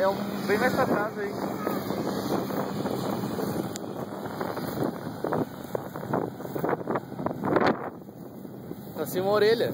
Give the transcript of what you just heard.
É um bem mais pra trás aí. Pra cima a orelha.